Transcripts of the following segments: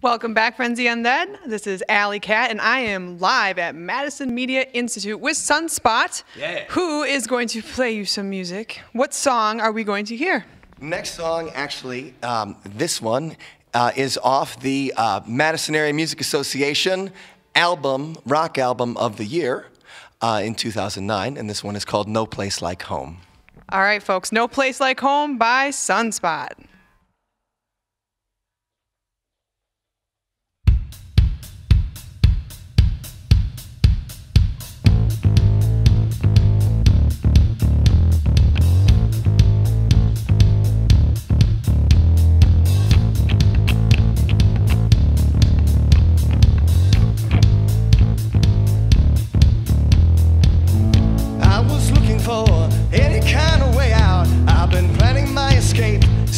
Welcome back, Frenzy Undead. This is Allie Cat, and I am live at Madison Media Institute with Sunspot, yeah. who is going to play you some music. What song are we going to hear? Next song, actually, um, this one uh, is off the uh, Madison Area Music Association album, rock album of the year uh, in 2009, and this one is called No Place Like Home. All right, folks, No Place Like Home by Sunspot.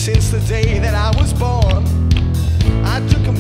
since the day that I was born. I took a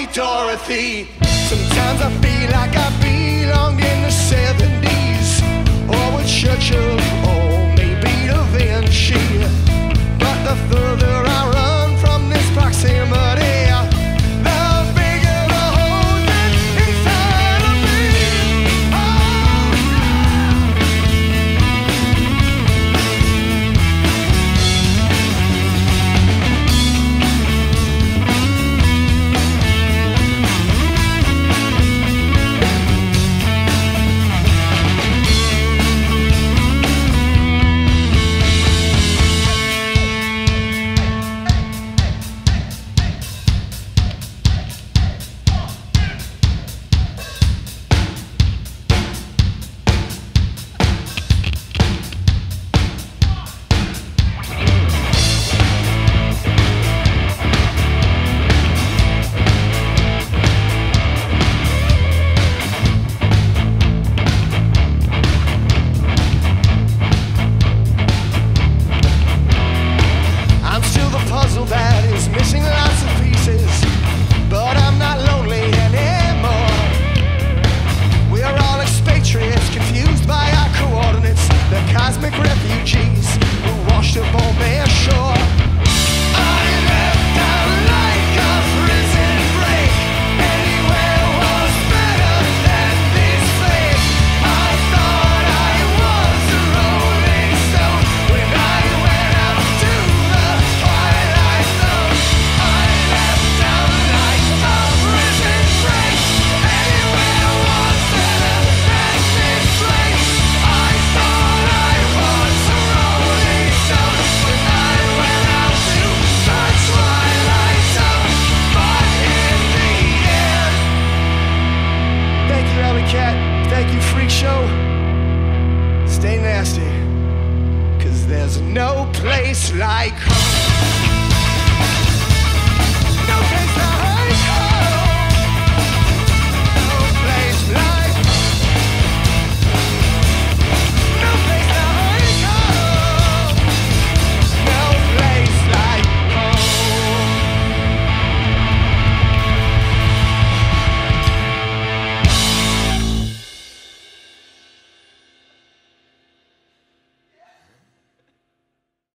me Dorothy. Sometimes I feel like I belong in the 70s or with Churchill. place like home. No place like home.